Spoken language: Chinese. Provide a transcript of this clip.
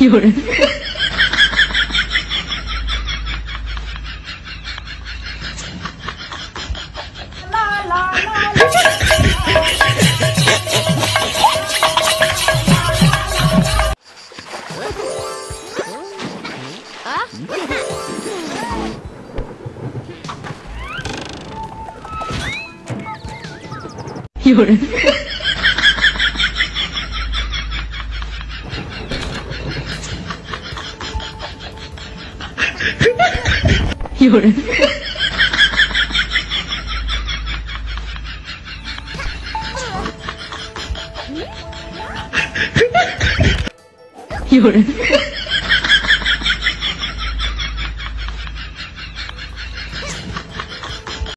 有人，有人，有人，有人。